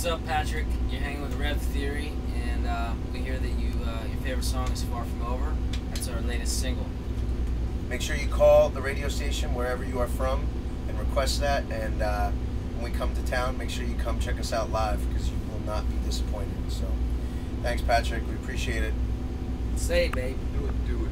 What's up, Patrick? You're hanging with Rev Theory, and uh, we hear that you uh, your favorite song is "Far From Over." That's our latest single. Make sure you call the radio station wherever you are from and request that. And uh, when we come to town, make sure you come check us out live because you will not be disappointed. So, thanks, Patrick. We appreciate it. Say, babe. Do it, do it.